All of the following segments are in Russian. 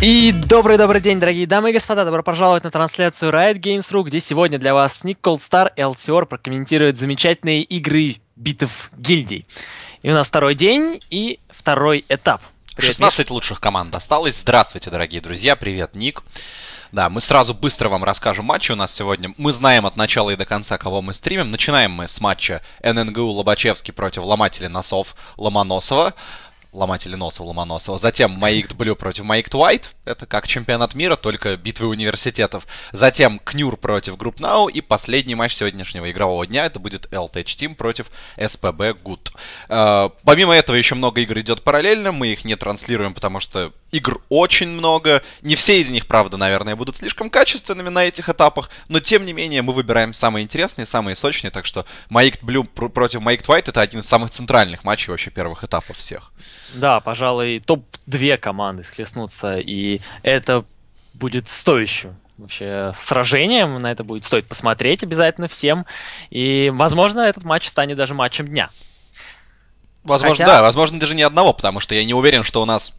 И добрый-добрый день, дорогие дамы и господа. Добро пожаловать на трансляцию Riot Games.ru, где сегодня для вас Ник Колдстар и LCR прокомментируют замечательные игры битв гильдий. И у нас второй день и второй этап. Привет, 16 Миш. лучших команд осталось. Здравствуйте, дорогие друзья. Привет, Ник. Да, мы сразу быстро вам расскажем матчи у нас сегодня. Мы знаем от начала и до конца, кого мы стримим. Начинаем мы с матча ННГУ Лобачевский против ломателя носов Ломоносова ломатели носа Ломоносова. Затем Маикт Blue против Маикт White. Это как чемпионат мира, только битвы университетов. Затем Кнюр против Групп Нау. И последний матч сегодняшнего игрового дня. Это будет LTH Team против СПбГУТ. Э, помимо этого еще много игр идет параллельно. Мы их не транслируем, потому что игр очень много. Не все из них, правда, наверное, будут слишком качественными на этих этапах. Но, тем не менее, мы выбираем самые интересные, самые сочные. Так что Маикт Blue против Маикт White это один из самых центральных матчей вообще первых этапов всех. Да, пожалуй, топ-2 команды схлестнутся, и это будет стоящим вообще сражением. На это будет стоит посмотреть обязательно всем. И, возможно, этот матч станет даже матчем дня. Возможно, Хотя... да, возможно, даже не одного, потому что я не уверен, что у нас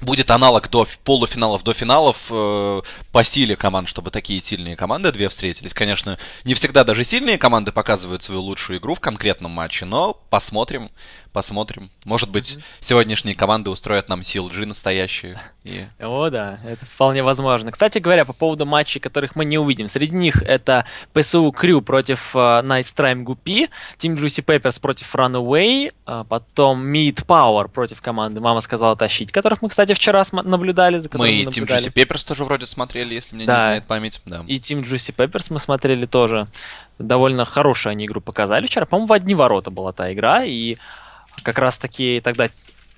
будет аналог до полуфиналов, до финалов э, по силе команд, чтобы такие сильные команды две встретились. Конечно, не всегда даже сильные команды показывают свою лучшую игру в конкретном матче, но посмотрим. Посмотрим. Может быть, mm-hmm. сегодняшние команды устроят нам CLG настоящие. И... О, да, это вполне возможно. Кстати говоря, по поводу матчей, которых мы не увидим. Среди них это PSU Crew против uh, Nice Trime Guppy, Team Juicy Peppers против Runaway, uh, потом Meat Power против команды Мама сказала тащить, которых мы, кстати, вчера см- наблюдали. Мы, и. Team Juicy Peppers тоже вроде смотрели, если мне да. не изменяет память. Да. И Team Juicy Peppers мы смотрели тоже. Довольно хорошую они игру показали вчера. По-моему, в одни ворота была та игра, и как раз таки тогда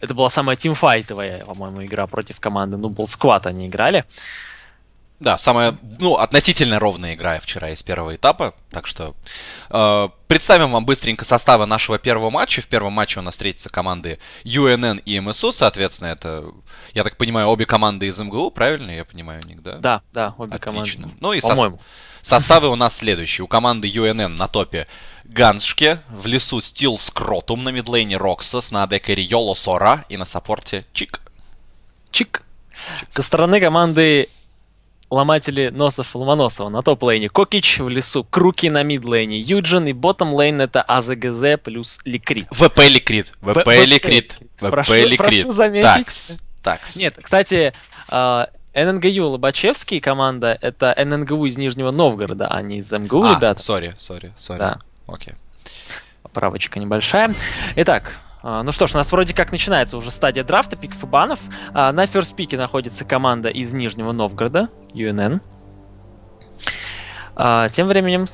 это была самая тимфайтовая, по-моему, игра против команды Noble Squad они играли. Да, самая, ну, относительно ровная игра вчера из первого этапа. Так что э, представим вам быстренько составы нашего первого матча. В первом матче у нас встретятся команды UNN и МСУ, соответственно, это, я так понимаю, обе команды из МГУ, правильно я понимаю, Ник, да? Да, да, обе Отлично. команды. Ну и со составы у нас следующие. У команды UNN на топе Ганшке, в лесу Стил Скротум, на мидлейне Роксас, на декаре Йоло Сора и на саппорте Чик. Чик. Чик. Со стороны команды ломатели носов Ломоносова на топ-лейне Кокич, в лесу Круки на мид-лейне Юджин и bottom lane это АЗГЗ плюс Ликрит. ВП Ликрит. ВП Ликрит. ВП Ликрит. Прошу заметить. Такс. Такс. Нет, кстати, а, ННГЮ Лобачевский команда это ННГУ из Нижнего Новгорода, а не из МГУ, а, ребята. сори, сори, сори. Да. Окей. Поправочка небольшая. Итак, а, ну что ж, у нас вроде как начинается уже стадия драфта, пиков и банов. А, на ферст-пике находится команда из Нижнего Новгорода, UNN. А, тем временем...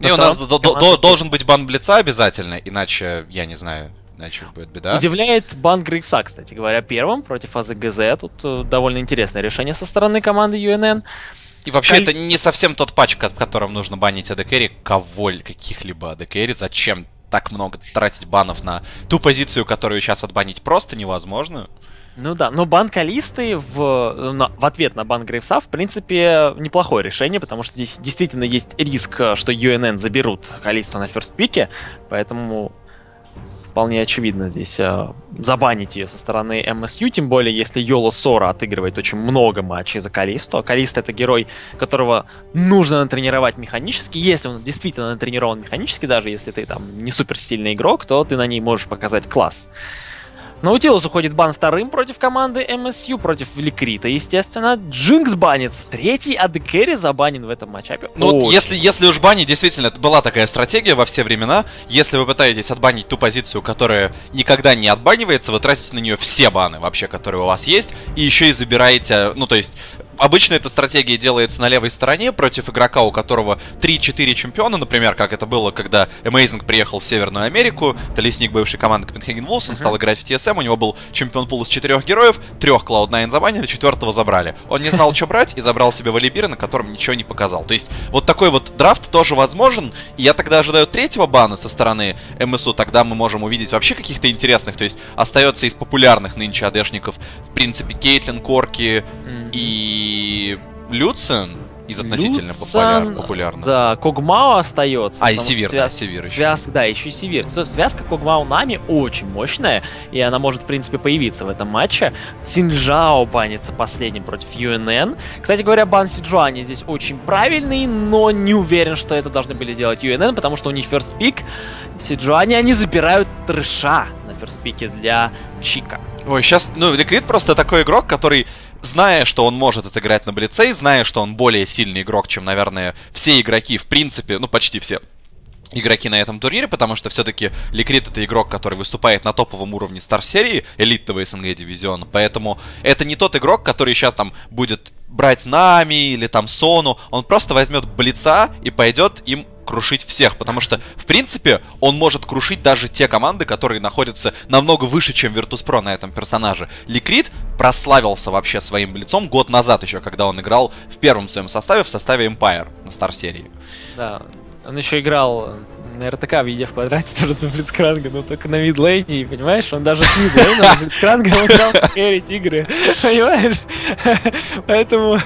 И у нас должен быть бан Блица обязательно, иначе, я не знаю, иначе будет беда. Удивляет бан Грейвса, кстати говоря, первым против АЗГЗ. Тут э, довольно интересное решение со стороны команды UNN. И вообще Количество... это не совсем тот патч, в котором нужно банить AD кого каких-либо AD Зачем так много тратить банов на ту позицию, которую сейчас отбанить просто невозможно? Ну да, но бан Калисты в, на, в ответ на бан Грейвса, в принципе, неплохое решение, потому что здесь действительно есть риск, что UNN заберут Калисту на ферст-пике, поэтому вполне очевидно здесь э, забанить ее со стороны МСЮ, тем более если Йоло Сора отыгрывает очень много матчей за Калисту, а это герой, которого нужно натренировать механически, если он действительно натренирован механически, даже если ты там не суперсильный игрок, то ты на ней можешь показать класс. Наутилус уходит бан вторым против команды МСЮ, против Ликрита, естественно. Джинкс банится. Третий Адекерри забанен в этом матчапе. Ну, вот если, если уж банить, действительно, была такая стратегия во все времена. Если вы пытаетесь отбанить ту позицию, которая никогда не отбанивается, вы тратите на нее все баны вообще, которые у вас есть, и еще и забираете, ну, то есть, Обычно эта стратегия делается на левой стороне против игрока, у которого 3-4 чемпиона, например, как это было, когда Amazing приехал в Северную Америку, Талисник бывшей команды Копенхаген Вулс, он uh-huh. стал играть в TSM, у него был чемпион пул из четырех героев, трех Cloud9 забанили, четвертого забрали. Он не знал, что брать, и забрал себе Валибира, на котором ничего не показал. То есть вот такой вот драфт тоже возможен, и я тогда ожидаю третьего бана со стороны МСУ, тогда мы можем увидеть вообще каких-то интересных, то есть остается из популярных нынче адешников, в принципе, Кейтлин, Корки mm-hmm. и Люциан, из относительно Люцан, популярных. Да, Когмао остается. А, и Севир, связ... да, Севир еще. Связка, да, еще и Севир. Связка Когмао Нами очень мощная, и она может, в принципе, появиться в этом матче. Синжао банится последним против UNN. Кстати говоря, бан Сиджуани здесь очень правильный, но не уверен, что это должны были делать UNN, потому что у них first pick. Сиджуани, они забирают трэша на first пике для Чика. Ой, сейчас, ну, Ликвид просто такой игрок, который зная, что он может отыграть на Блице, зная, что он более сильный игрок, чем, наверное, все игроки, в принципе, ну, почти все игроки на этом турнире, потому что все-таки Ликрит это игрок, который выступает на топовом уровне Стар-серии, элитного СНГ дивизиона, поэтому это не тот игрок, который сейчас там будет брать Нами или там Сону, он просто возьмет Блица и пойдет им крушить всех, потому что, в принципе, он может крушить даже те команды, которые находятся намного выше, чем Virtus.pro на этом персонаже. Ликрит прославился вообще своим лицом год назад еще, когда он играл в первом своем составе, в составе Empire на стар-серии. Да, он еще играл на РТК в еде в квадрате тоже за Блицкранга, но только на мидлейне, понимаешь, он даже с мидлейна на Блицкранга умудрялся скэрить игры, понимаешь? Поэтому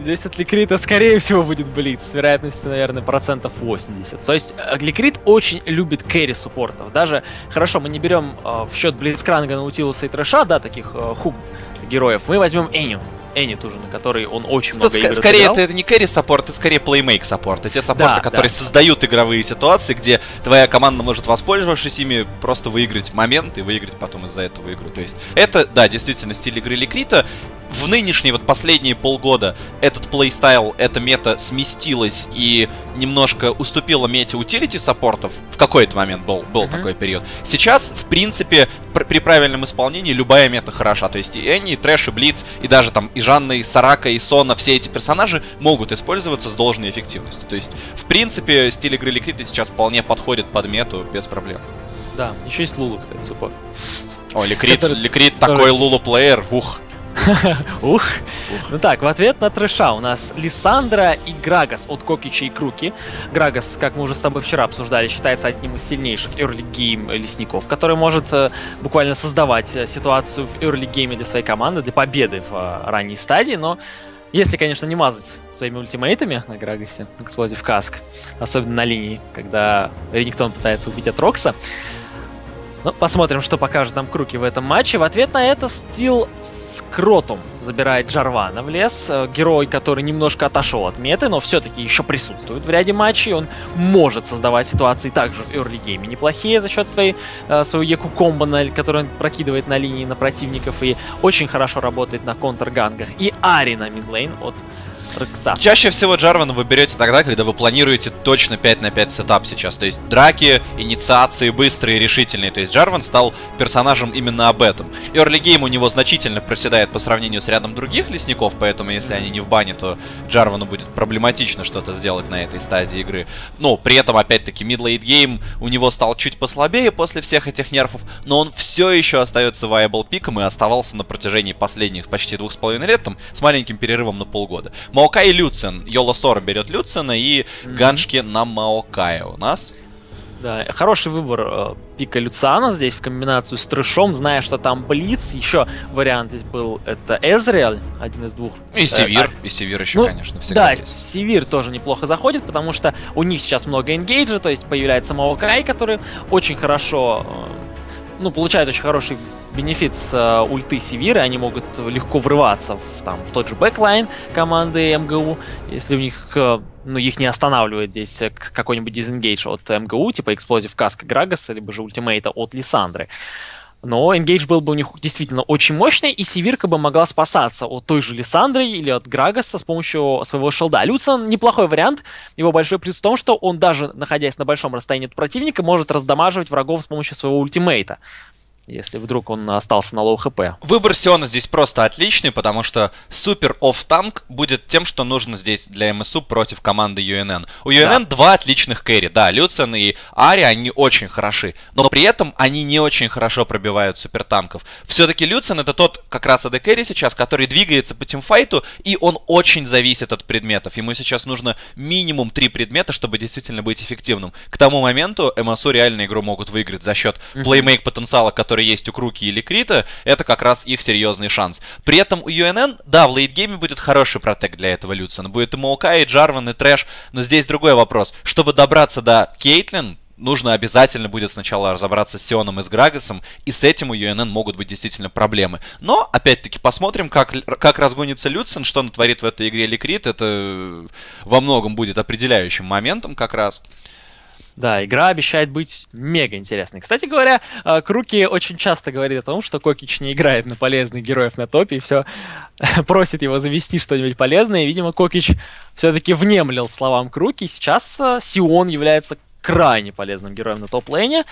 Здесь от Ликрита, скорее всего, будет Блиц. С вероятностью, наверное, процентов 80. То есть э, Ликрит очень любит кэрри суппортов. Даже, хорошо, мы не берем э, в счет Блицкранга, Наутилуса и Трэша, да, таких э, хук героев. Мы возьмем Эню. Энни тоже, на который он очень много ск- игр Скорее, это, это не carry support, это скорее playmake support. Это те саппорты, да, которые да. создают игровые ситуации, где твоя команда может, воспользовавшись ими, просто выиграть момент и выиграть потом из-за этого игру. То есть это, да, действительно стиль игры Ликрита в нынешние вот последние полгода этот playstyle, эта мета сместилась и немножко уступила мете utility саппортов. В какой-то момент был, был uh-huh. такой период. Сейчас, в принципе, пр- при правильном исполнении любая мета хороша. То есть и Энни, и Трэш, и Блиц, и даже там и Жанна, и Сорака, и Сона, все эти персонажи могут использоваться с должной эффективностью. То есть, в принципе, стиль игры Ликрита сейчас вполне подходит под мету без проблем. Да, еще есть Лулу, кстати, суппорт. О, Ликрит, Ликрит такой Лулу-player, ух. Ух. Ну так, в ответ на трэша у нас Лиссандра и Грагас от Кокича и Круки. Грагас, как мы уже с тобой вчера обсуждали, считается одним из сильнейших early game лесников, который может э, буквально создавать э, ситуацию в early game для своей команды, для победы в э, ранней стадии, но если, конечно, не мазать своими ультимейтами на Грагасе, Explosive Каск, особенно на линии, когда Риниктон пытается убить от Рокса, ну, посмотрим, что покажет нам Круки в этом матче. В ответ на это Стил с Кротом забирает Джарвана в лес. Э, герой, который немножко отошел от меты, но все-таки еще присутствует в ряде матчей. Он может создавать ситуации также в early game е неплохие за счет своей, э, своего EQ combo, который он прокидывает на линии на противников и очень хорошо работает на контргангах. И Ари на мидлейн от Рексас. Чаще всего Джарвана вы берете тогда, когда вы планируете точно 5 на 5 сетап сейчас. То есть драки, инициации быстрые, решительные. То есть Джарван стал персонажем именно об этом. И Game у него значительно проседает по сравнению с рядом других лесников, поэтому если они не в бане, то Джарвану будет проблематично что-то сделать на этой стадии игры. Но при этом, опять-таки, Mid-Late Game у него стал чуть послабее после всех этих нерфов, но он все еще остается viable пиком и оставался на протяжении последних почти двух с половиной лет, там, с маленьким перерывом на полгода. Маокай Люцин. Йола Сора берет Люцина и mm-hmm. Ганшки на Маокая у нас. Да, хороший выбор э, пика Люциана здесь в комбинацию с трэшом, зная, что там Блиц. Еще вариант здесь был это Эзриэль, один из двух. И Севир, э, и Севир еще, ну, конечно, всегда Да, есть. Севир тоже неплохо заходит, потому что у них сейчас много engage а, то есть появляется Маокай, который очень хорошо, э, ну, получает очень хороший бенефит с uh, ульты Севиры, они могут легко врываться в, там, в тот же backline команды МГУ, если у них, uh, ну, их не останавливает здесь какой-нибудь disengage от МГУ, типа Explosive Cask а Грагаса, либо же ультимейта от Лиссандры. Но engage был бы у них действительно очень мощный, и Севирка бы могла спасаться от той же Лиссандры или от Грагаса с помощью своего шилда. Люциан неплохой вариант. Его большой плюс в том, что он даже находясь на большом расстоянии от противника, может раздамаживать врагов с помощью своего ультимейта если вдруг он остался на low HP. Выбор Сиона здесь просто отличный, потому что супер off-tank будет тем, что нужно здесь для МСУ против команды UNN. У UNN да. два отличных кэри, да, Люциан и Ари, они очень хороши, но при этом они не очень хорошо пробивают супер танков. Все-таки Люциан это тот как раз AD carry сейчас, который двигается по teamfight у, и он очень зависит от предметов. Ему сейчас нужно минимум три предмета, чтобы действительно быть эффективным. К тому моменту МСУ реально игру могут выиграть за счет playmake потенциала, который который есть у Круки или Крита, это как раз их серьезный шанс. При этом у UNN, да, в late game е будет хороший protect для этого Люциана. Будет и Маокай, и Джарван, и Трэш, но здесь другой вопрос. Чтобы добраться до Кейтлин, нужно обязательно будет сначала разобраться с Сионом и с Грагасом, и с этим у UNN могут быть действительно проблемы. Но, опять-таки, посмотрим, как, как разгонится Люциан, что он творит в этой игре Ликрит. Это во многом будет определяющим моментом как раз. Да, игра обещает быть мега интересной. Кстати говоря, э, Круки очень часто говорит о том, что Кокич не играет на полезных героев на топе и все просит его завести что-нибудь полезное. И, видимо, Кокич все-таки внемлил словам Круки. Сейчас э, Сион является крайне полезным героем на топ-лейне.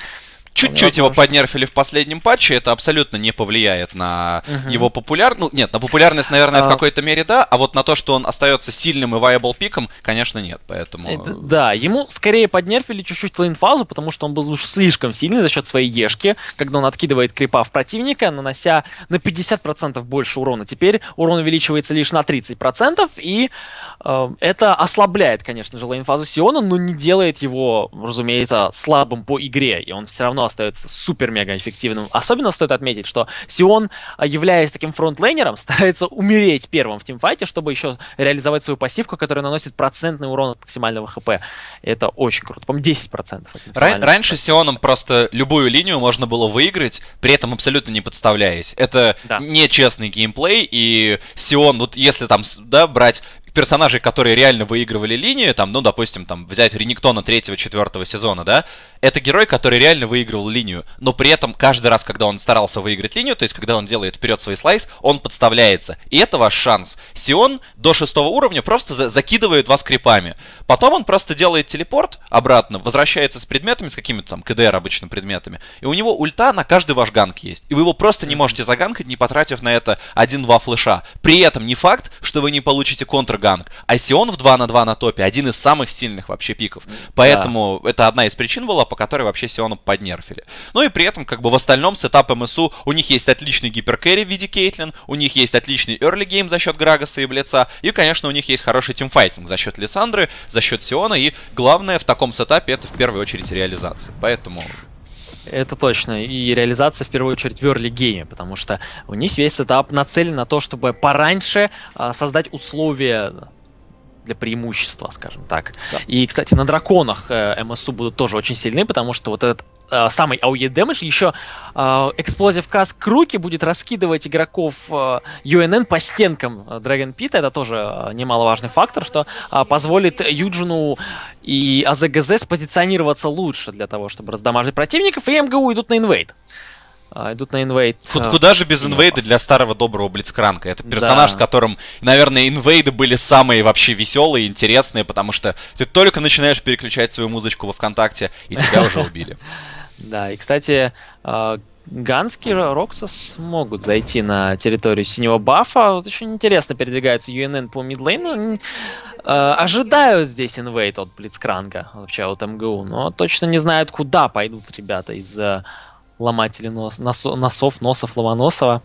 Чуть-чуть его поднерфили в последнем патче, это абсолютно не повлияет на угу. его популярность. Ну, нет, на популярность, наверное, а... в какой-то мере да, а вот на то, что он остается сильным и viable пиком, конечно, нет, поэтому... Это, да, ему скорее поднерфили чуть-чуть лейнфазу, потому что он был уж слишком сильный за счет своей ешки, когда он откидывает крипа в противника, нанося на 50% больше урона. Теперь урон увеличивается лишь на 30%, и э, это ослабляет, конечно же, лейнфазу Сиона, но не делает его, разумеется, слабым по игре, и он все равно остается супер-мега эффективным. Особенно стоит отметить, что Сион, а, являясь таким фронтлейнером, старается умереть первым в тимфайте, чтобы еще реализовать свою пассивку, которая наносит процентный урон от максимального хп. Это очень круто. По-моему, 10%. Ран- раньше Сионом просто любую линию можно было выиграть, при этом абсолютно не подставляясь. Это да. нечестный геймплей, и Сион, вот если там, да, брать персонажей, которые реально выигрывали линию, там, ну, допустим, там, взять Рениктона третьего-четвертого сезона, да, это герой, который реально выигрывал линию, но при этом каждый раз, когда он старался выиграть линию, то есть когда он делает вперед свой слайс, он подставляется. И это ваш шанс. Сион до шестого уровня просто за закидывает вас крипами. Потом он просто делает телепорт обратно, возвращается с предметами, с какими-то там CDR обычно предметами, и у него ульта на каждый ваш ганк есть. И вы его просто не можете заганкать, не потратив на это один-два флеша. При этом не факт, что вы не получите контр ганг. А Сион в 2 на 2 на топе один из самых сильных вообще пиков. Поэтому да. это одна из причин была, по которой вообще Сиона поднерфили. Ну и при этом, как бы в остальном, сетап МСУ, у них есть отличный гиперкэри в виде Кейтлин, у них есть отличный early game за счет Грагаса и Блица, и, конечно, у них есть хороший teamfighting за счет Лиссандры, за счет Сиона, и главное в таком сетапе это в первую очередь реализация. Поэтому это точно. И реализация в первую очередь в early game е, потому что у них весь сетап нацелен на то, чтобы пораньше а, создать условия для преимущества, скажем так. Да. И, кстати, на драконах э, МСУ будут тоже очень сильны, потому что вот этот э, самый AOE damage, еще э, Explosive Круки будет раскидывать игроков э, UNN по стенкам. Dragon Pit, это тоже немаловажный фактор, что э, позволит Юджину и АЗГЗ спозиционироваться лучше для того, чтобы раздамажить противников, и МГУ идут на инвейд идут на инвейд. Вот куда же без инвейда для старого доброго Блицкранка? Это персонаж, да. с которым, наверное, инвейды были самые вообще веселые, интересные, потому что ты только начинаешь переключать свою музычку во ВКонтакте, и тебя уже убили. Да, и, кстати, а, Гански Роксас могут зайти на территорию синего бафа. Вот очень интересно передвигаются UNN по мидлейну. Э, ожидают здесь invade от Блицкранга, вообще от МГУ, но точно не знают, куда пойдут ребята из ломатели нос, носо, носов, носов Ломоносова.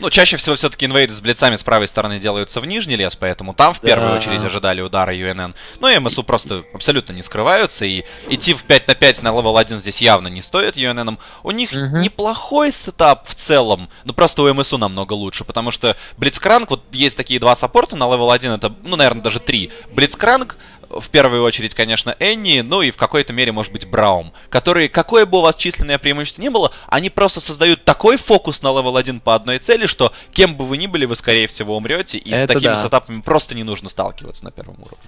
Ну, чаще всего все-таки invade ы с блицами с правой стороны делаются в нижний лес, поэтому там в первую да. очередь ожидали удара UNN. Ну и МСУ просто абсолютно не скрываются, и идти в 5 на 5 на level 1 здесь явно не стоит UNN. У них угу. неплохой сетап в целом, но просто у МСУ намного лучше, потому что Блицкранг, вот есть такие два саппорта на level 1, это, ну, наверное, даже три. Блицкранг, в первую очередь, конечно, Энни, ну и в какой-то мере, может быть, Браум, которые, какое бы у вас численное преимущество ни было, они просто создают такой фокус на level 1 по одной цели, что кем бы вы ни были, вы, скорее всего, умрете, и Это с такими да. сетапами просто не нужно сталкиваться на первом уровне.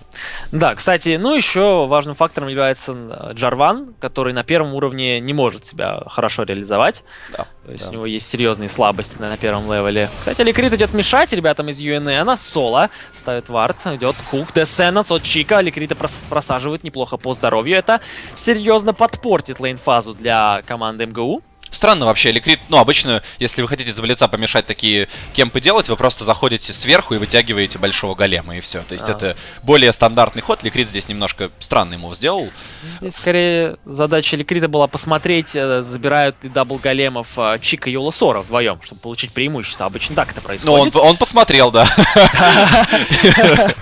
Да, кстати, ну еще важным фактором является э, Джарван, который на первом уровне не может себя хорошо реализовать. Да. То есть да. у него есть серьезные слабости на, на первом левеле. Кстати, Ликрит идет мешать ребятам из UNN. Соло ставит вард. Идет хук, Death Sentence от Чика. Ликрита прос просаживает неплохо по здоровью. Это серьезно подпортит lane-фазу для команды МГУ. Странно вообще, Ликрит, ну, обычно, если вы хотите за лица помешать такие кемпы делать, вы просто заходите сверху и вытягиваете большого голема, и все. То есть а. это более стандартный ход. Ликрит здесь немножко странный ему сделал. Здесь скорее задача Ликрита была посмотреть, э, забирают и double големов э, Чика и Уласора вдвоем, чтобы получить преимущество. Обычно так это происходит. Ну, он, он посмотрел, да.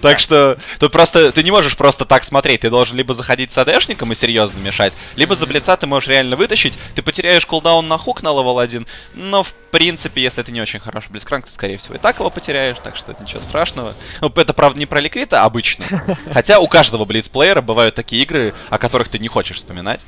Так что тут просто ты не можешь просто так смотреть. Ты должен либо заходить с АДшником и серьезно мешать, либо за блица ты можешь реально вытащить. Ты потеряешь кулдаун на хук на level 1, но в принципе, если ты не очень хороший блицкранк, то, скорее всего, и так его потеряешь, так что это ничего страшного. Ну, это, правда, не про ликрита, а обычно. Хотя у каждого блицплеера бывают такие игры, о которых ты не хочешь вспоминать.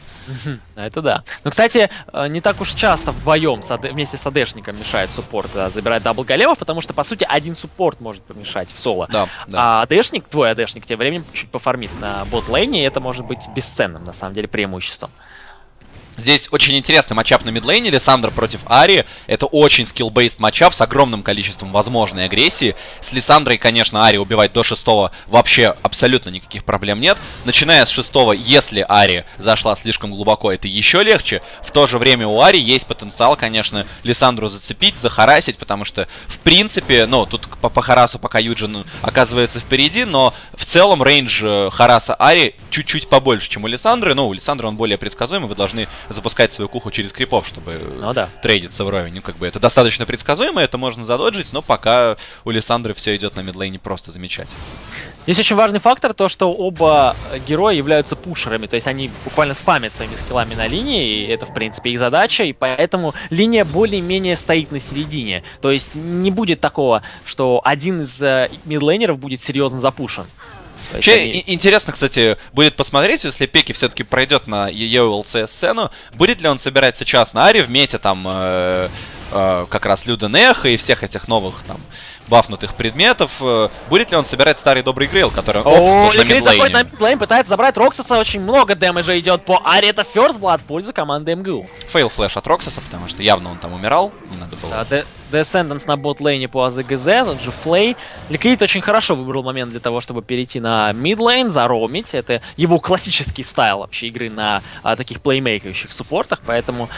Это да. Но, кстати, э, не так уж часто вдвоем вместе с АДшником мешает суппорт э, забирать double големов, потому что, по сути, один суппорт может помешать в соло. Да, да. А АДшник, твой АДшник, тем временем чуть пофармит на бот-лейне, и это может быть бесценным, на самом деле, преимуществом. Здесь очень интересный matchup на мидлейне. Лиссандр против Ари. Это очень skill-based matchup с огромным количеством возможной агрессии. С Лиссандрой, конечно, Ари убивать до шестого вообще абсолютно никаких проблем нет. Начиная с шестого, если Ари зашла слишком глубоко, это еще легче. В то же время у Ари есть потенциал, конечно, Лиссандру зацепить, захарасить, потому что, в принципе, ну, тут по, по Харасу пока Юджин оказывается впереди, но в целом рейндж э, Хараса Ари чуть-чуть побольше, чем у Лиссандры. Ну, у Лиссандры он более предсказуемый, вы должны запускать свою куху через крипов, чтобы ну, да. трейдиться вровень. Ну, как бы это достаточно предсказуемо, это можно задоджить, но пока у Лиссандры все идет на мидлейне просто замечательно. Здесь очень важный фактор, то, что оба героя являются пушерами, то есть они буквально спамят своими скиллами на линии, и это, в принципе, их задача, и поэтому линия более-менее стоит на середине. То есть не будет такого, что один из э, мидлейнеров будет серьезно запушен. Вообще они... интересно, кстати, будет посмотреть, если Пеки все-таки пройдет на EULC сцену, будет ли он собирать сейчас на Аре в мете там э, э, как раз Люден Эхо и всех этих новых там бафнутых предметов. Э, будет ли он собирать старый добрый грейл, который... О, Грейл заходит на мидлейн, пытается забрать Роксаса, очень много дэмэджа идет по Аре, это First Blood в пользу команды МГУ. Fail flash от Роксаса, потому что явно он там умирал, не надо было. Да, Death Sentence на бот-лейне по АЗГЗ, тот же Flay. Ликвид очень хорошо выбрал момент для того, чтобы перейти на мидлейн, заромить. Это его классический style вообще игры на а, таких плеймейкающих суппортах, поэтому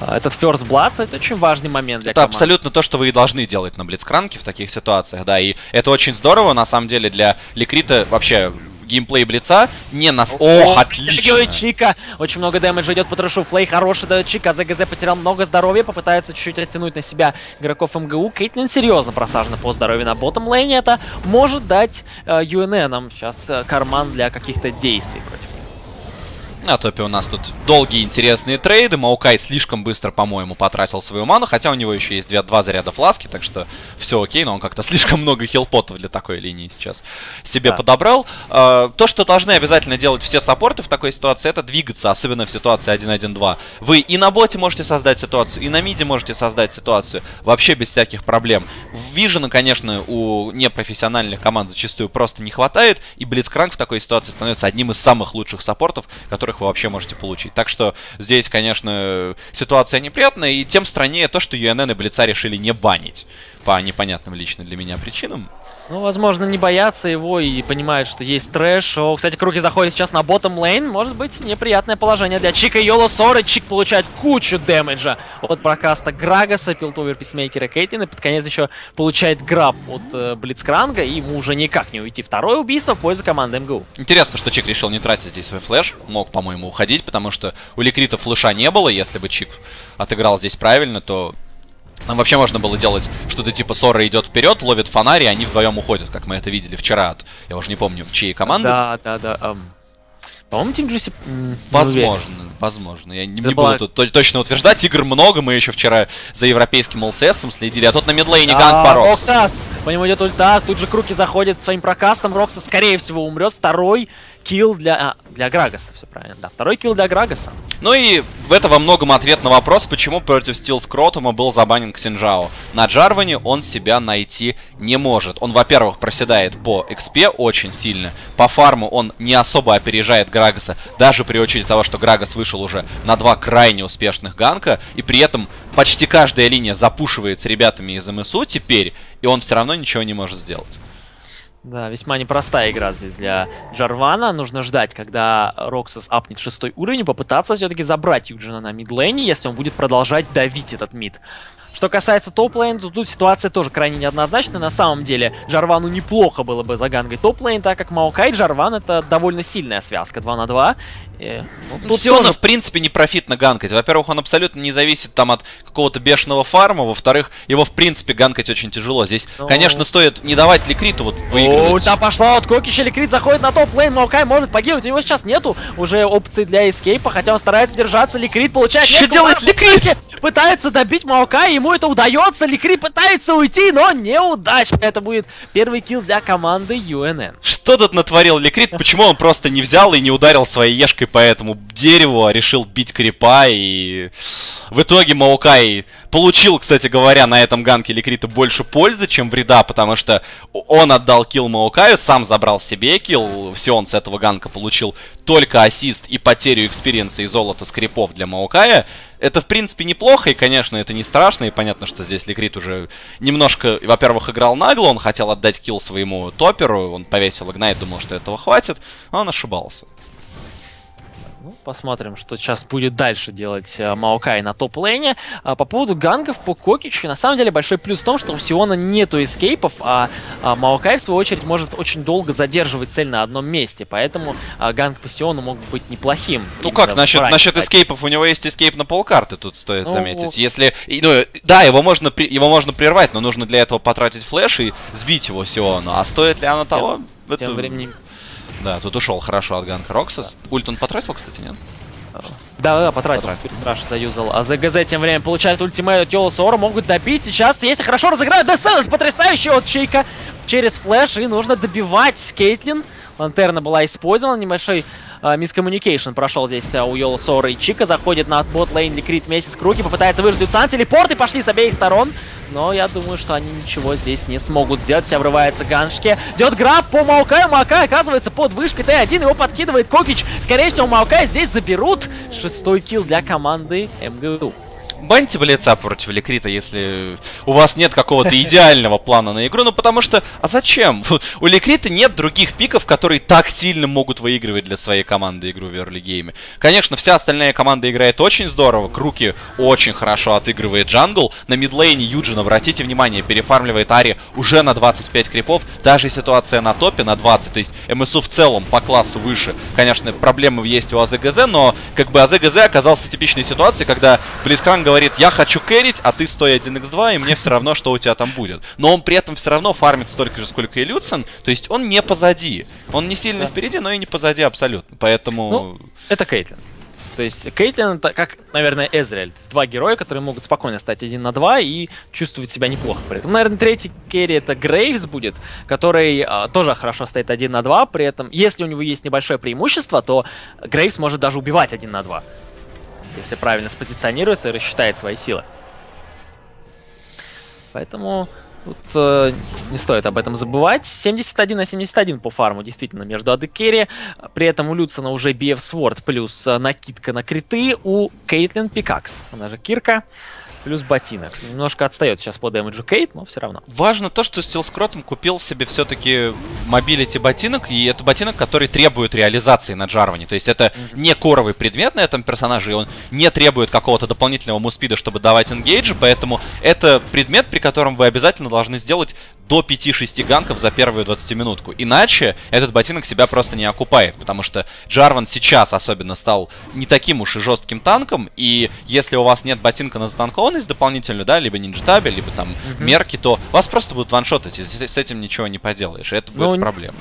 а, этот First Blood это очень важный момент для Это команды. абсолютно то, что вы и должны делать на Блицкранке в таких ситуациях, да, и это очень здорово, на самом деле, для Ликрита вообще геймплей Блица не нас... Ох, отлично! Чика! Очень много дэмэджа идет по трэшу. Флей хороший дает Чика. ЗГЗ потерял много здоровья. Попытается чуть-чуть оттянуть на себя игроков МГУ. Кейтлин серьезно просажена по здоровью на ботом лейне. Это может дать э, UNN сейчас э, карман для каких-то действий против на топе у нас тут долгие интересные трейды. Маукай слишком быстро, по-моему, потратил свою ману. Хотя у него еще есть два, два заряда фласки, так что все окей. Но он как-то слишком много хилпотов для такой линии сейчас себе да. подобрал. Uh, то, что должны обязательно делать все саппорты в такой ситуации, это двигаться. Особенно в ситуации 1-1-2. Вы и на боте можете создать ситуацию, и на миде можете создать ситуацию. Вообще без всяких проблем. Вижена, конечно, у непрофессиональных команд зачастую просто не хватает. И Блицкранк в такой ситуации становится одним из самых лучших саппортов, которые которых вы вообще можете получить. Так что здесь, конечно, ситуация неприятная, и тем страннее то, что UNN и Блица решили не банить по непонятным лично для меня причинам. Ну, возможно, не боятся его и понимают, что есть трэш. О, кстати, Круги заходит сейчас на ботом лейн. Может быть, неприятное положение для Чика Йоло Соры. Чик получает кучу дэмэджа от прокаста Грагаса, пилтовер писмейкера Кейтин. И под конец еще получает граб от э, Блицкранга. И ему уже никак не уйти. Второе убийство в пользу команды МГУ. Интересно, что Чик решил не тратить здесь свой флеш. Мог, по-моему, уходить, потому что у Ликрита флеша не было. Если бы Чик отыграл здесь правильно, то нам вообще можно было делать что-то типа Сора идет вперед, ловит фонарь, и они вдвоем уходят, как мы это видели вчера от, я уже не помню, чьей команды. Да, да, да. Um, по-моему, Juicy... Возможно, возможно. Я не, не была... буду тут точно утверждать. Игр много, мы еще вчера за европейским ЛЦСом следили, а тут на мидлейне gank по Роксас! По нему идет ульта, тут же Круки заходит своим прокастом, Роксас, скорее всего, умрет. Второй kill для... А, для Грагаса, все правильно. Да, второй kill для Грагаса. Ну и в это во многом ответ на вопрос, почему против Стил Скротума был забанен Ксинжао. На Джарване он себя найти не может. Он, во-первых, проседает по экспе очень сильно. По фарму он не особо опережает Грагаса, даже при учете того, что Грагас вышел уже на два крайне успешных ганка. И при этом почти каждая линия запушивает с ребятами из МСУ теперь, и он все равно ничего не может сделать. Да, весьма непростая игра здесь для Джарвана. Нужно ждать, когда Роксас апнет шестой уровень, попытаться все-таки забрать Юджина на мидлейне, если он будет продолжать давить этот мид. Что касается топ-лейн, то тут ситуация тоже крайне неоднозначная. На самом деле, Жарвану неплохо было бы загангать топ-лейн, так как Маокай и Жарван это довольно сильная связка 2 на 2. И, ну, тут Сиона, тоже... в принципе, не профитно ганкать. Во-первых, он абсолютно не зависит там от какого-то бешеного фарма. Во-вторых, его, в принципе, ганкать очень тяжело. Здесь, ну... конечно, стоит не давать Ликриту вот выигрывать. О, там пошла от Кокича. Ликрит заходит на топ-лейн. Маокай может погибнуть. У него сейчас нету уже опции для эскейпа, хотя он старается держаться. Ликрит получает... Что делает Ликрит? Пытается добить Маокай, ему это удается. Ликрит пытается уйти, но неудачно. Это будет первый kill для команды UNN. Что тут натворил Ликрит? Почему он просто не взял и не ударил своей ешкой по этому дереву, а решил бить крипа, и в итоге Маукай получил, кстати говоря, на этом ганке Ликрита больше пользы, чем вреда, потому что он отдал kill Маукаю, сам забрал себе kill, все он с этого ганка получил только assist и потерю экспириенса и золота с крипов для Маукая. Это, в принципе, неплохо, и, конечно, это не страшно, и понятно, что здесь Ликрит уже немножко, во-первых, играл нагло, он хотел отдать kill своему топеру, он повесил ignite, думал, что этого хватит, но он ошибался. Посмотрим, что сейчас будет дальше делать э, Маокай на топ-лейне. А, по поводу ганков по Кокичу, на самом деле большой плюс в том, что у Сиона нету эскейпов, а, а Маокай, в свою очередь, может очень долго задерживать цель на одном месте, поэтому а, gank по Сиону мог быть неплохим. Ну как, насчет, насчет эскейпов, у него есть escape на полкарты, тут стоит ну, заметить. Если, ну, да, его можно, его можно прервать, но нужно для этого потратить flash и сбить его Сиону, а стоит ли оно того? Тем это... временем да, тут ушел хорошо от ганка Роксас. Да. Ульт он потратил, кстати, нет? Да, да, потратил. потратил. Rush заюзал. А ЗГЗ тем временем получает ultimate от Йолосора. Могут добить сейчас. Если хорошо разыграют, Death Sentence потрясающий от Чейка через флеш. И нужно добивать Кейтлин. Лантерна была использована. Небольшой а, мискоммуникейшн прошел здесь а, у Йола Сора и Чика. Заходит на бот лейн Ликрит вместе с Круги. Попытается выжить Люциан. Телепорты пошли с обеих сторон. Но я думаю, что они ничего здесь не смогут сделать. Вся врывается Ганшки. Идет граб по Маукаю. Маукай оказывается под вышкой Т1. Его подкидывает Кокич. Скорее всего, Маукай здесь заберут. Шестой килл для команды МГУ баньте блеца против Ликрита, если у вас нет какого-то идеального плана на игру. Ну, потому что... А зачем? У Ликрита нет других пиков, которые так сильно могут выигрывать для своей команды игру в early гейме. Конечно, вся остальная команда играет очень здорово. Круки очень хорошо отыгрывает джангл. На мидлейне Юджин, обратите внимание, перефармливает Ари уже на 25 крипов. Даже ситуация на топе на 20. То есть МСУ в целом по классу выше. Конечно, проблемы есть у АЗГЗ, но как бы АЗГЗ оказался в типичной ситуации, когда Близкранг говорит, я хочу кэрить, а ты стой 1x2, и мне все равно, что у тебя там будет. Но он при этом все равно фармит столько же, сколько и Люцин, то есть он не позади. Он не сильно да. впереди, но и не позади абсолютно, поэтому... Ну, это Кейтлин. То есть Кейтлин это как, наверное. То есть два героя, которые могут спокойно стать один на два и чувствовать себя неплохо при этом. Наверное, третий керри это Грейвс будет, который а, тоже хорошо стоит один на два. При этом, если у него есть небольшое преимущество, то Грейвс может даже убивать один на два если правильно спозиционируется и рассчитает свои силы. Поэтому тут э, не стоит об этом забывать. 71 на 71 по фарму действительно между Керри. При этом у Люциана уже BF Sword плюс э, накидка на криты. У Кейтлин Pickaxe, она же Кирка плюс ботинок. Немножко отстает сейчас по дэмэджу Кейт, но все равно. Важно то, что Стилскротом купил себе все-таки mobility ботинок, и это ботинок, который требует реализации на Джарване. То есть это mm-hmm. не коровый предмет на этом персонаже, и он не требует какого-то дополнительного мувспида, чтобы давать энгейджи, поэтому это предмет, при котором вы обязательно должны сделать до 5-6 ганков за первую 20-минутку. Иначе этот ботинок себя просто не окупает, потому что Джарван сейчас особенно стал не таким уж и жестким танком, и если у вас нет ботинка на затанкованность дополнительную, да, либо нинджитабель, либо там угу. мерки, то вас просто будут ваншотать, и с, с этим ничего не поделаешь, и это будет ну, проблема.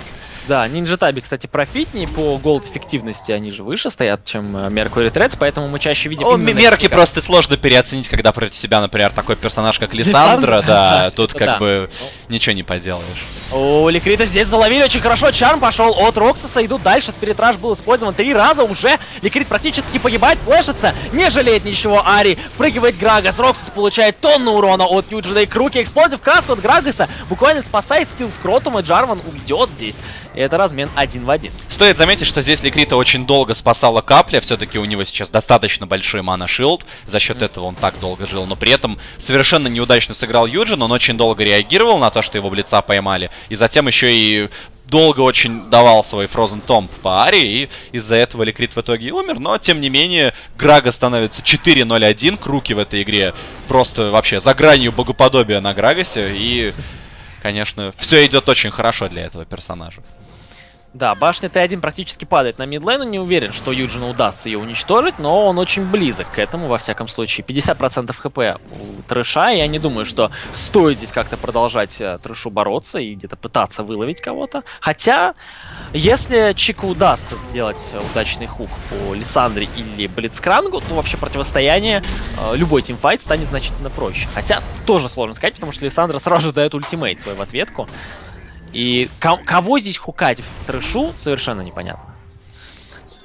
Да, Ninja Tabi, кстати, профитнее по голд эффективности, они же выше стоят, чем э, Mercury Threads, поэтому мы чаще видим... О, мерки просто сложно переоценить, когда против себя, например, такой персонаж, как Лиссандра, да, тут как бы ничего не поделаешь. О, Ликрита здесь заловили очень хорошо, Charm пошел от Роксаса, идут дальше, Spirit Rush был использован три раза уже, Ликрит практически погибает, флешится, не жалеет ничего Ари, прыгивает Грагас, Роксас получает тонну урона от Юджина и Круки, Explosive Cask от Грагаса, буквально спасает Стилскрота, и Джарван уйдет здесь. И это размен один в один. Стоит заметить, что здесь Ликрита очень долго спасала капля. Все-таки у него сейчас достаточно большой mana shield. За счет этого он так долго жил. Но при этом совершенно неудачно сыграл Юджин. Он очень долго реагировал на то, что его Блица поймали. И затем еще и долго очень давал свой Frozen Tomb по Ари, и из-за этого Ликрит в итоге умер. Но, тем не менее, Грага становится 4-0-1. Круки в этой игре просто вообще за гранью богоподобия на Грагасе. И, конечно, все идет очень хорошо для этого персонажа. Да, башня Т1 практически падает на мидлейну, не уверен, что Юджину удастся ее уничтожить, но он очень близок к этому, во всяком случае. 50% хп у трэша, я не думаю, что стоит здесь как-то продолжать э, трэшу бороться и где-то пытаться выловить кого-то. Хотя, если Чику удастся сделать удачный хук по Лиссандре или Блицкрангу, то вообще противостояние, э, любой teamfight станет значительно проще. Хотя, тоже сложно сказать, потому что Лиссандра сразу же дает ultimate свой в ответку. И кого здесь хукать в трэшу, совершенно непонятно.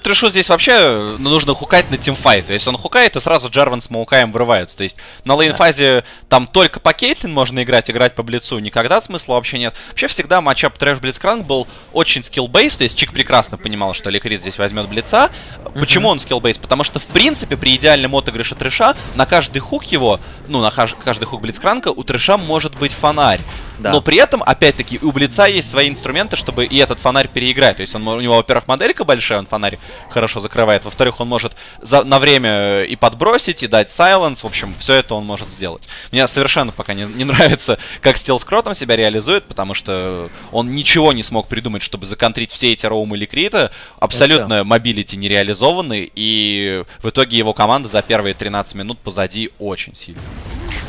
Трэшу здесь вообще ну, нужно хукать на teamfight. Если он хукает, то сразу Джарван с Маукаем вырываются. То есть на лейн-фазе там только по Кейтлин можно играть, играть по Блицу никогда смысла вообще нет. Вообще всегда matchup трэш Блицкранг был очень скилл-бейс, то есть Чик прекрасно понимал, что Ликрит здесь возьмет Блица. Почему он скилл-бейс? Потому что, в принципе, при идеальном отыгрыше трэша на каждый хук его, ну, на каждый хук Блицкранга у трэша может быть фонарь. Да. Но при этом, опять-таки, у Блица есть свои инструменты, чтобы и этот фонарь переиграть. То есть он, у него, во-первых, моделька большая, он фонарь хорошо закрывает. Во-вторых, он может за, на время и подбросить, и дать сайленс. В общем, все это он может сделать. Мне совершенно пока не, не нравится, как Стилс Кротом себя реализует, потому что он ничего не смог придумать, чтобы законтрить все эти роумы или крита. Абсолютно mobility не реализованы, и в итоге его команда за первые 13 минут позади очень сильно.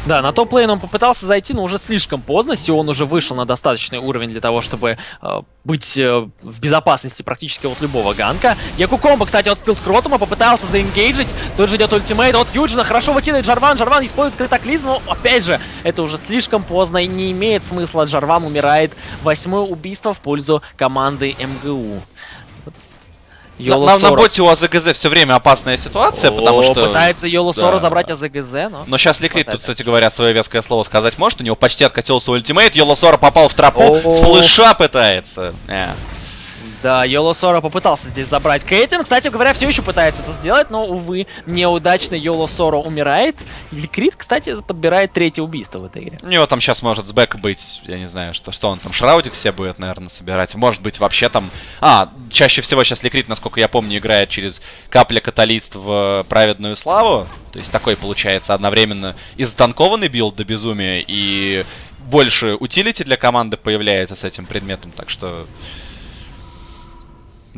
Да, на топ-лейн он попытался зайти, но уже слишком поздно. Сион уже вышел на достаточный уровень для того, чтобы э, быть э, в безопасности практически от любого ганка. Якукомбо, кстати, от скилл попытался заингейджить. Тут же идет ультимейт от Юджина. Хорошо выкидывает Жарван. Жарван использует катаклизм, но опять же, это уже слишком поздно и не имеет смысла. Жарван умирает. Восьмое убийство в пользу команды МГУ. Йоло на, на, на боте у АЗГЗ все время опасная ситуация, О, потому что... Пытается Йоло да. забрать АЗГЗ, но... Но сейчас Ликрит тут, кстати говоря, свое веское слово сказать может. У него почти откатился ультимейт. Йоло попал в тропу, О -о -о. с флеша пытается. Yeah. Да, Йоло Сора попытался здесь забрать Кейтин. Кстати говоря, все еще пытается это сделать, но, увы, неудачно Йоло Сора умирает. Или Крит, кстати, подбирает третье убийство в этой игре. У него там сейчас может с бэка быть, я не знаю, что, что он там, Шраудик себе будет, наверное, собирать. Может быть, вообще там... А, чаще всего сейчас Ликрит, насколько я помню, играет через капля каталист в праведную славу. То есть такой получается одновременно и затанкованный билд до безумия, и больше utility для команды появляется с этим предметом, так что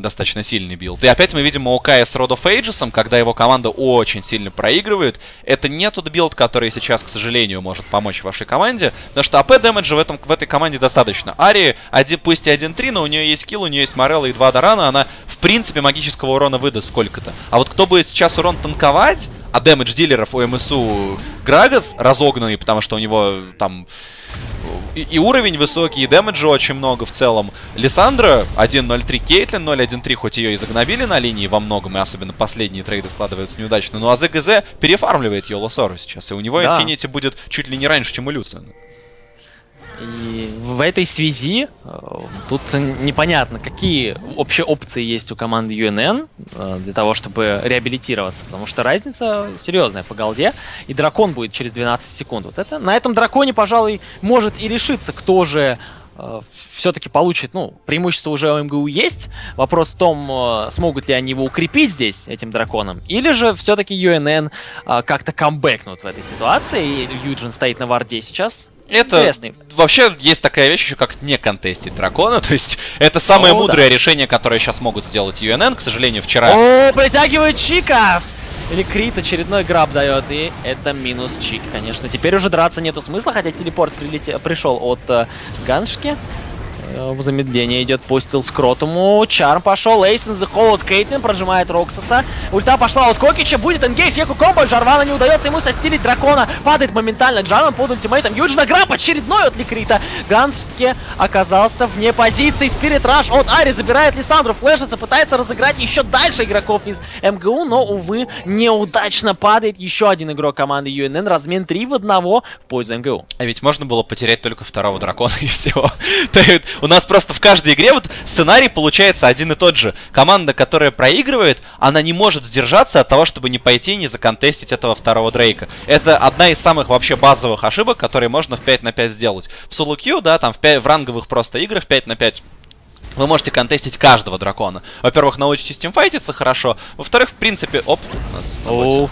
достаточно сильный билд. И опять мы видим Маукая с Rod of Ages, когда его команда очень сильно проигрывает. Это не тот билд, который сейчас, к сожалению, может помочь вашей команде, потому что АП дэмэджа в, этом, в этой команде достаточно. Ари, один, пусть и 1-3, но у нее есть скилл, у нее есть Морелла и 2 Дарана, она, в принципе, магического урона выдаст сколько-то. А вот кто будет сейчас урон танковать, а дэмэдж дилеров у МСУ Грагас разогнанный, потому что у него там и, и уровень высокий, и дэмэджа очень много в целом. Лиссандра 1.03, Кейтлин 0.1.3, хоть ее и загнобили на линии во многом, и особенно последние трейды складываются неудачно, но АЗГЗ перефармливает Йоло Сору сейчас, и у него да. Infinity будет чуть ли не раньше, чем у Люцина. И в этой связи э, тут непонятно, какие общие опции есть у команды UNN э, для того, чтобы реабилитироваться, потому что разница серьезная по голде, и дракон будет через 12 секунд. Вот это, на этом драконе, пожалуй, может и решиться, кто же э, все-таки получит, ну, преимущество уже у МГУ есть. Вопрос в том, смогут ли они его укрепить здесь, этим драконом, или же все-таки UNN как-то камбэкнут в этой ситуации, и Юджин стоит на варде сейчас, это Интересный. вообще есть такая вещь еще, как не контестить дракона. То есть это самое О, мудрое да. решение, которое сейчас могут сделать UNN. К сожалению, вчера... О, притягивает Чика! Или Крит очередной граб дает, и это минус Чик, конечно. Теперь уже драться нету смысла, хотя телепорт прилете... пришел от э, Ганшки. Э, замедление идет по стилскротуму. Чарм пошел. Эйсен захолод Кейтлин. Прожимает Роксоса. Ульта пошла от Кокича. Будет энгейдж. Еку комбо. Жарвана не удается ему состилить дракона. Падает моментально Джарван под ультимейтом. Юджина Граб очередной от Ликрита. Гански оказался вне позиции. Спирит Раш от Ари забирает Лиссандру. Флешится. Пытается разыграть еще дальше игроков из МГУ. Но, увы, неудачно падает еще один игрок команды UNN. Размен 3 в 1 в пользу МГУ. А ведь можно было потерять только второго дракона и всего. У нас просто в каждой игре вот сценарий получается один и тот же. Команда, которая проигрывает, она не может сдержаться от того, чтобы не пойти и не законтестить этого второго Дрейка. Это одна из самых вообще базовых ошибок, которые можно в 5 на 5 сделать. В соло да, там в, 5, в ранговых просто играх 5 на 5 вы можете контестить каждого дракона. Во-первых, научитесь тимфайтиться хорошо. Во-вторых, в принципе... Оп, у нас Оу,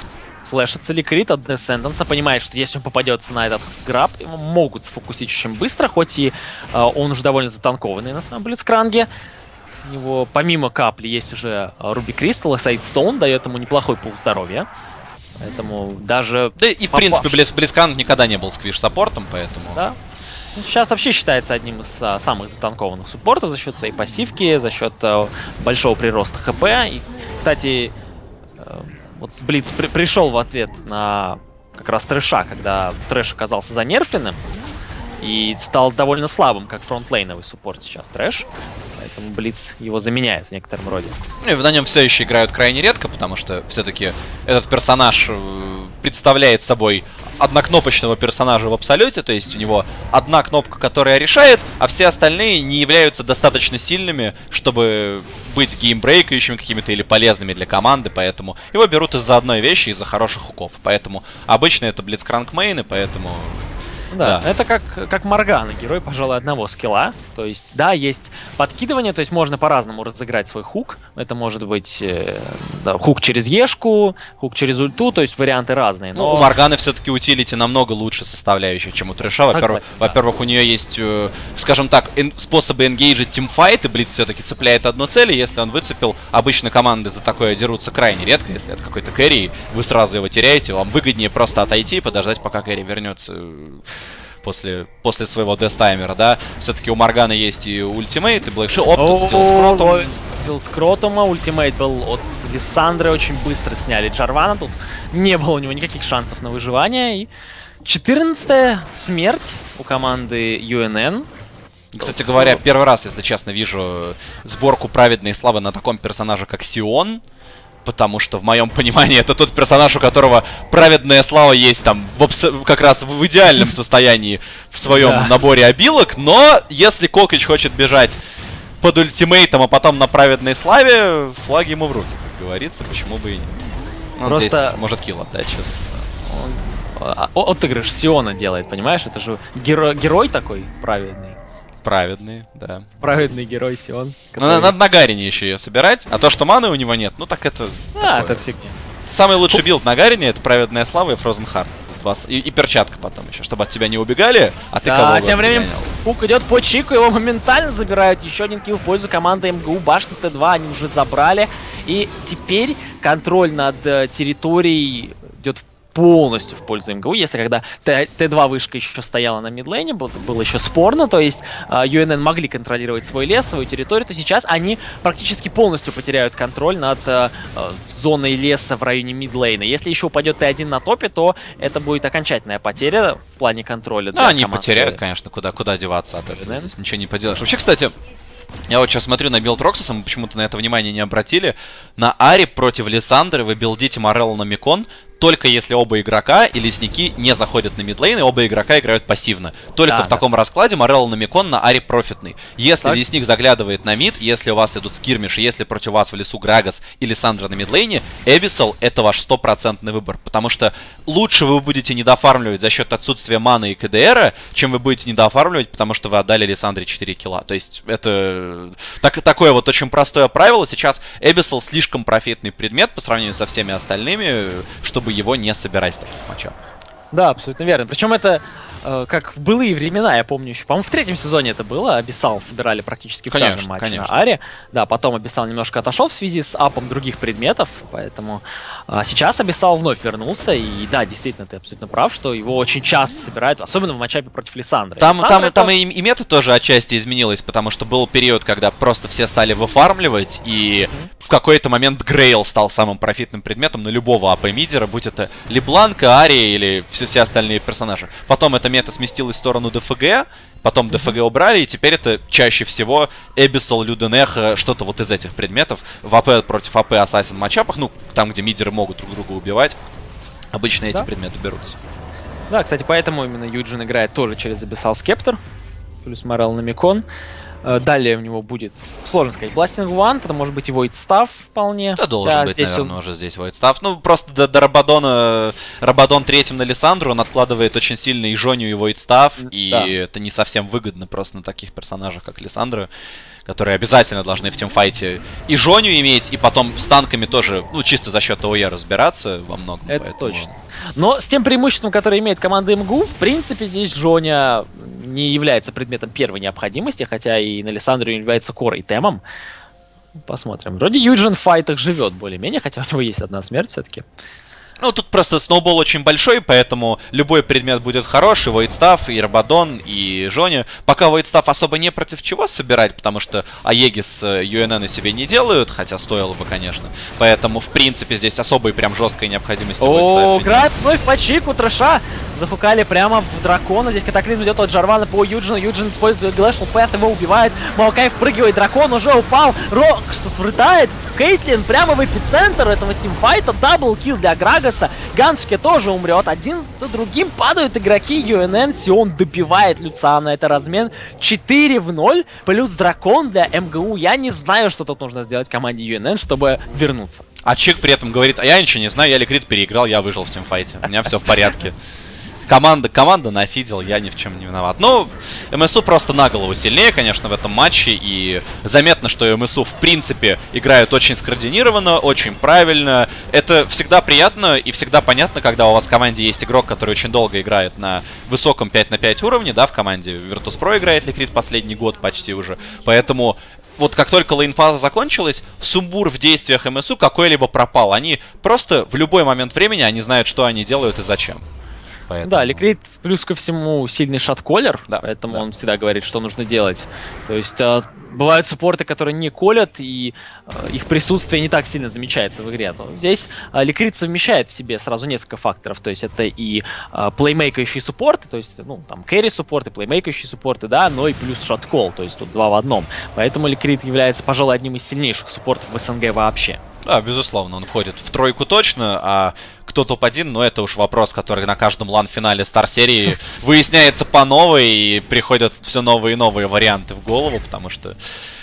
флэшится Ликрит от Descendants, понимает, что если он попадется на этот граб, его могут сфокусить очень быстро, хоть и э, он уже довольно затанкованный на своем блицкранге. У него помимо капли есть уже Ruby Crystal и Sightstone, дает ему неплохой пул здоровья. Поэтому даже... Да и в принципе Блиц, Блицкранк никогда не был сквиш-саппортом, поэтому... Да. Сейчас вообще считается одним из а, самых затанкованных суппортов за счет своей пассивки, за счет а, большого прироста хп. И, кстати, вот Блиц при пришел в ответ на как раз трэша, когда трэш оказался занерфленным и стал довольно слабым, как фронтлейновый суппорт сейчас трэш. Поэтому Блиц его заменяет в некотором роде. Ну и на нем все еще играют крайне редко, потому что все-таки этот персонаж э, представляет собой однокнопочного персонажа в абсолюте, то есть у него одна кнопка, которая решает, а все остальные не являются достаточно сильными, чтобы быть геймбрейкающими какими-то или полезными для команды, поэтому его берут из-за одной вещи, из-за хороших хуков. Поэтому обычно это блицкранк мейны, поэтому да, да, это как, как Моргана, герой, пожалуй, одного скилла. То есть, да, есть подкидывание, то есть можно по-разному разыграть свой хук. Это может быть э, да, хук через Ешку, хук через ульту, то есть варианты разные. Но... Ну, у Морганы все-таки утилити намного лучше составляющая, чем у Трэша. Во-первых, да. во у нее есть, э, скажем так, способы энгейджить тимфайт, и Блиц все-таки цепляет одну цель, и если он выцепил, обычно команды за такое дерутся крайне редко, если это какой-то кэрри, вы сразу его теряете, вам выгоднее просто отойти и подождать, пока кэрри вернется после, после своего дестаймера, да. Все-таки у Моргана есть и ультимейт, и Black Shield. Оп, тут стил с кротом. Стил с кротома. Ультимейт был от Лиссандры. Очень быстро сняли Джарвана. Тут не было у него никаких шансов на выживание. И 14 смерть у команды UNN. Кстати говоря, первый раз, если честно, вижу сборку праведной славы на таком персонаже, как Сион потому что в моем понимании это тот персонаж, у которого праведная слава есть там в как раз в идеальном состоянии в своем да. наборе обилок, но если Кокич хочет бежать под ультимейтом, а потом на праведной славе, флаги ему в руки, как говорится, почему бы и нет. Он Просто... здесь может килл отдать сейчас. Он... А, отыгрыш Сиона делает, понимаешь? Это же геро... герой такой праведный. Праведный, да. Праведный герой Сион. Который... Ну, надо на Гарине еще ее собирать. А то, что маны у него нет, ну так это... А, это фигня. Самый лучший билд на Гарине это Праведная Слава и Frozen Heart. Вас. И, и перчатка потом еще, чтобы от тебя не убегали, а ты да, кого тем временем Фук идет по Чику, его моментально забирают. Еще один килл в пользу команды МГУ. Башня Т2 они уже забрали. И теперь контроль над э, территорией идет в полностью в пользу МГУ. Если когда Т2 вышка еще стояла на мидлейне, было еще спорно, то есть UNN а, могли контролировать свой лес, свою территорию, то сейчас они практически полностью потеряют контроль над а, а, зоной леса в районе мидлейна. Если еще упадет Т1 на топе, то это будет окончательная потеря в плане контроля. Да, они потеряют, конечно, куда, куда деваться от этого. Здесь ничего не поделаешь. Вообще, кстати, я вот сейчас смотрю на билд Роксуса, мы почему-то на это внимание не обратили. На Ари против Лиссандры вы билдите Morellonomicon только если оба игрока и лесники не заходят на мидлейн, и оба игрока играют пассивно. Только да, в да. таком раскладе Morellonomicon на Ари профитный. Если так. лесник заглядывает на мид, если у вас идут скирмиши, если против вас в лесу Грагас Лиссандра на мидлейне, Abyssal это ваш стопроцентный выбор. Потому что лучше вы будете недофармливать за счет отсутствия маны и КДР, чем вы будете недофармливать, потому что вы отдали Лиссандре 4 килла. То есть это так, такое вот очень простое правило. Сейчас Эбисел слишком профитный предмет по сравнению со всеми остальными, чтобы чтобы его не собирать в таких матчах. Да, абсолютно верно. Причем это э, как в былые времена, я помню еще. По-моему, в третьем сезоне это было. Абиссал собирали практически в конечно, каждом матче конечно. на Аре. Да, потом Абиссал немножко отошел в связи с апом других предметов. Поэтому а сейчас Абиссал вновь вернулся. И да, действительно, ты абсолютно прав, что его очень часто собирают, особенно в матчапе против Лиссандры. Там, Лиссандра там, это... там и, и мета тоже отчасти изменилась, потому что был период, когда просто все стали выфармливать, и mm-hmm. в какой-то момент Grail стал самым профитным предметом на любого АП-мидера, будь это Лебланка, Ария или все, все остальные персонажи. Потом эта мета сместилась в сторону ДФГ, потом ДФГ убрали, и теперь это чаще всего Abyssal, Luden's Echo, что-то вот из этих предметов в АП против АП Ассасин матчапах, ну, там, где мидеры могут друг друга убивать, обычно да? эти предметы берутся. Да, кстати, поэтому именно Юджин играет тоже через Abyssal Скептор, плюс Морал на Микон. Э, далее у него будет, сложно сказать, Blasting One, это может быть и Void Staff вполне. Да, должен быть, здесь наверное, он... уже здесь Void Staff. Ну, просто до, до Рабадона, Рабадон третьим на Лиссандру, он откладывает очень сильно и Жоню, и Void Staff, и да. это не совсем выгодно просто на таких персонажах, как Лиссандра которые обязательно должны в тимфайте и Жоню иметь, и потом с танками тоже, ну, чисто за счет ОЕ разбираться во многом. Это поэтому... точно. Но с тем преимуществом, которое имеет команда МГУ, в принципе, здесь Жоня не является предметом первой необходимости, хотя и на Лиссандре является корой темом. Посмотрим. Вроде Юджин в файтах живет более-менее, хотя у него есть одна смерть все-таки. Ну, тут просто сноубол очень большой, поэтому любой предмет будет хороший. Войтстав, и Рабадон, и Жони. Пока Войтстав особо не против чего собирать, потому что Аегис UNN э, себе не делают, хотя стоило бы, конечно. Поэтому, в принципе, здесь особой прям жесткой необходимости О, граб вновь по чику, трэша зафукали прямо в дракона. Здесь катаклизм идет от Джарвана по Юджину. Юджин использует Glacial Path, его убивает. Маокай впрыгивает, дракон уже упал. Рокс врытает Кейтлин прямо в эпицентр этого тимфайта. Даблкил для Грагаса. Ганшке тоже умрет. Один за другим падают игроки UNN. Сион добивает Люциана. Это размен 4 в 0. Плюс дракон для МГУ. Я не знаю, что тут нужно сделать команде UNN, чтобы вернуться. А Чик при этом говорит, а я ничего не знаю, я Ликрит переиграл, я выжил в тимфайте. У меня все в порядке. Команда, команда нафидел, я ни в чем не виноват. Ну, МСУ просто на голову сильнее, конечно, в этом матче. И заметно, что МСУ, в принципе, играют очень скоординированно, очень правильно. Это всегда приятно и всегда понятно, когда у вас в команде есть игрок, который очень долго играет на высоком 5 на 5 уровне, да, в команде Virtus.pro играет Ликрит последний год почти уже. Поэтому вот как только лейнфаза закончилась, сумбур в действиях МСУ какой-либо пропал. Они просто в любой момент времени, они знают, что они делают и зачем. Поэтому... Да, Ликрит плюс ко всему сильный шатколер, да, поэтому да. он всегда говорит, что нужно делать. То есть э, бывают суппорты, которые не колят, и э, их присутствие не так сильно замечается в игре. То здесь э, Ликрит совмещает в себе сразу несколько факторов. То есть это и э, плеймейкающие суппорты, то есть, ну, там, кэрри суппорты, плеймейкающие суппорты, да, но и плюс шаткол, то есть тут два в одном. Поэтому Ликрит является, пожалуй, одним из сильнейших суппортов в СНГ вообще. Да, безусловно, он входит в тройку точно, а кто топ-1, но это уж вопрос, который на каждом LAN-финале Стар-серии выясняется по новой, и приходят все новые и новые варианты в голову, потому что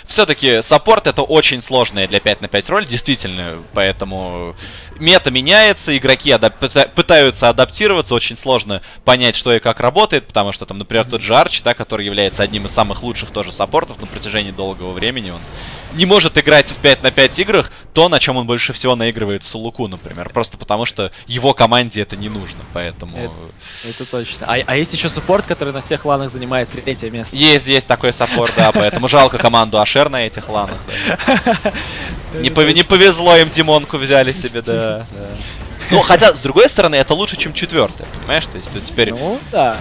все-таки саппорт это очень сложная для 5 на 5 роль, действительно, поэтому мета меняется, игроки адап пытаются адаптироваться, очень сложно понять, что и как работает, потому что там, например, тот же Арчи, да, который является одним из самых лучших тоже саппортов на протяжении долгого времени, он не может играть в 5 на 5 играх то, на чем он больше всего наигрывает в Сулуку, например. Просто потому, что его команде это не нужно, поэтому... Это, это точно. А, а есть еще суппорт, который на всех ланах занимает третье место. Есть, есть такой саппорт, да, поэтому жалко команду Ашер на этих ланах. Не, повезло им Димонку взяли себе, да. Ну, хотя, с другой стороны, это лучше, чем четвертое, понимаешь? То есть теперь... Ну, да.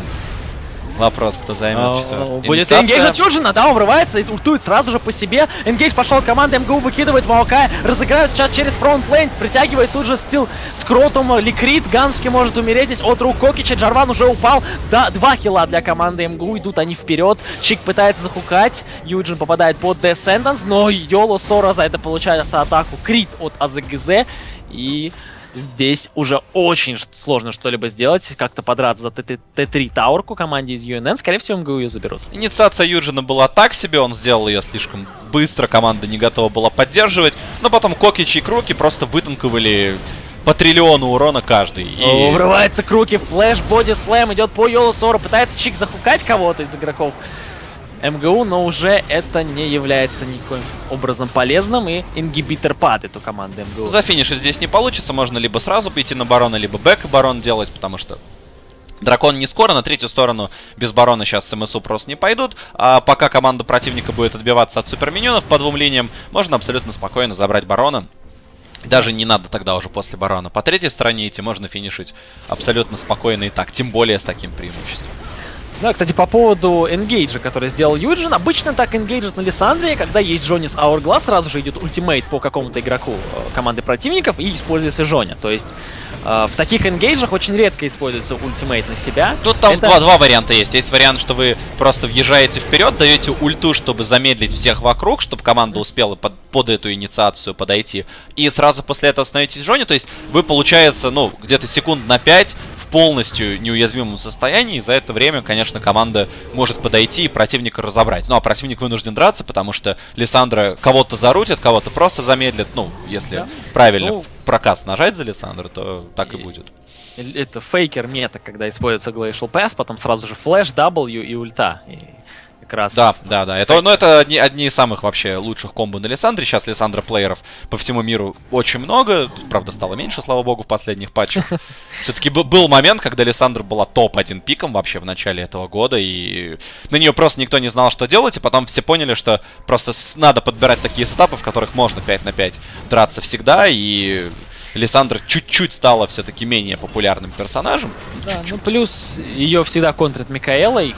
Вопрос, кто займет а, Будет энгейдж от Юджина, да, он врывается и ультует сразу же по себе. Энгейдж пошел от команды МГУ, выкидывает Маокая, разыграют сейчас через фронт лейн, притягивает тут же стил с кротом, Ликрит, Гански может умереть здесь от рук Кокича, Джарван уже упал, да, два хила для команды МГУ, идут они вперед, Чик пытается захукать, Юджин попадает под Descendants, но Йоло Сора за это получает автоатаку, крит от АЗГЗ и Здесь уже очень сложно что-либо сделать, как-то подраться за Т3 тауэрку команде из UNN. Скорее всего, МГУ ее заберут. Инициация Юджина была так себе, он сделал ее слишком быстро, команда не готова была поддерживать. Но потом Кокич и Круки просто вытанковали по триллиону урона каждый. И... О, врывается Круки, flash, body slam, идет по Йолу Сору, пытается Чик захукать кого-то из игроков. МГУ, но уже это не является никаким образом полезным, и ингибитор падает у команды МГУ. Финиши здесь не получится, можно либо сразу пойти на барона, либо бэк барон делать, потому что Дракон не скоро, на третью сторону без барона сейчас с МСУ просто не пойдут. А пока команда противника будет отбиваться от суперминьонов по двум линиям, можно абсолютно спокойно забрать барона. Даже не надо тогда уже после барона по третьей стороне идти, можно финишить абсолютно спокойно и так, тем более с таким преимуществом. Да, кстати, по поводу энгейджа, который сделал Юджин. Обычно так энгейджит на Лиссандре, когда есть Джонис Hourglass, сразу же идет ультимейт по какому-то игроку э, команды противников и используется Жоня. То есть э, в таких энгейджах очень редко используется ультимейт на себя. Тут там Это... два, два варианта есть. Есть вариант, что вы просто въезжаете вперед, даете ульту, чтобы замедлить всех вокруг, чтобы команда успела под, под эту инициацию подойти. И сразу после этого становитесь Жоня. То есть вы, получается, ну, где-то секунд на 5 полностью неуязвимом состоянии. За это время, конечно, команда может подойти и противника разобрать. Ну, а противник вынужден драться, потому что Лиссандра кого-то зарутит, кого-то просто замедлит. Ну, если да. правильный прокаст нажать за Лиссандра, то так и, и будет. Это фейкер мета, когда используется Glacial Path, потом сразу же flash, W и ульта. И как раз. Да, да, да. Это, ну, это одни, одни из самых вообще лучших комбо на Лиссандре. Сейчас Лиссандра плееров по всему миру очень много. Правда, стало меньше, слава богу, в последних патчах. Все-таки был момент, когда Лиссандра была топ-1 пиком вообще в начале этого года. И на нее просто никто не знал, что делать. И потом все поняли, что просто надо подбирать такие сетапы, в которых можно 5 на 5 драться всегда. И Лиссандра чуть-чуть стала все-таки менее популярным персонажем. Да, ну плюс ее всегда контрят Микаэлой.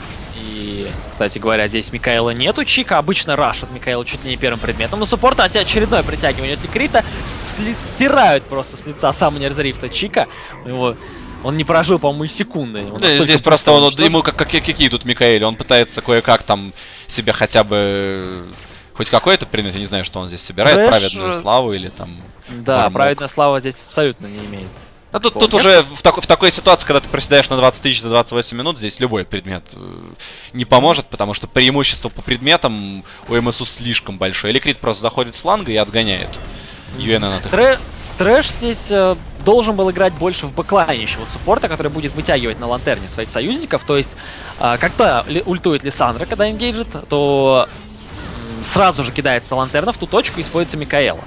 И, кстати говоря, здесь Микаэла нету чика. Обычно рашат Микаэла чуть ли не первым предметом. Но суппорта очередное притягивание от Ликрита. Стирают просто с лица Саммонер Рифта чика. У него он не прожил, по-моему, и секунды. Да, здесь просто он, что... ему как, как какие тут Микаэли. Он пытается кое-как там себе хотя бы хоть какой-то предмет, я не знаю, что он здесь собирает, Трэш... праведную славу или там да, Мармок. праведная слава здесь абсолютно не имеет. А тут, тут уже в, так, в такой ситуации, когда ты проседаешь на 20 тысяч до 28 минут, здесь любой предмет э, не поможет, потому что преимущество по предметам у МСУ слишком большое. Электрит просто заходит с фланга и отгоняет Юэна на Трэ Трэш здесь э, должен был играть больше в бэклайнищего суппорта, который будет вытягивать на лантерне своих союзников. То есть, э, когда ультует Лиссандра, когда энгейджит, то сразу же кидается лантерна в ту точку и используется Микаэла.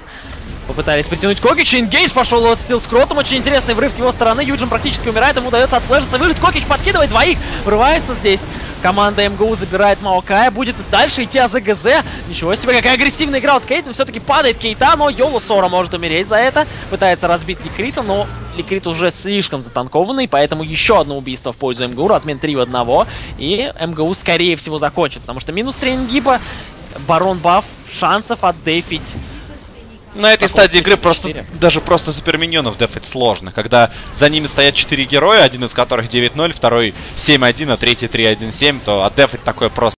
Попытались притянуть Кокич, Ингейдж пошел от стил с очень интересный врыв с его стороны, Юджин практически умирает, ему удается отфлешиться, выжить, Кокич подкидывает двоих, врывается здесь, команда МГУ забирает Маокая, будет дальше идти АЗГЗ, ничего себе, какая агрессивная игра. От Кейта, все-таки падает. Кейта, но Йолу Сора может умереть за это, пытается разбить Ликрита, но Ликрит уже слишком затанкованный, поэтому еще одно убийство в пользу МГУ, размен 3 в 1, и МГУ скорее всего закончит, потому что минус 3 ингипа, Барон Баф, шансов отдефить на этой стадии игры просто даже просто суперминьонов дефать сложно, когда за ними стоят 4 героя, один из которых 9-0, второй 7-1, а третий 3-1-7, то отдефать такое просто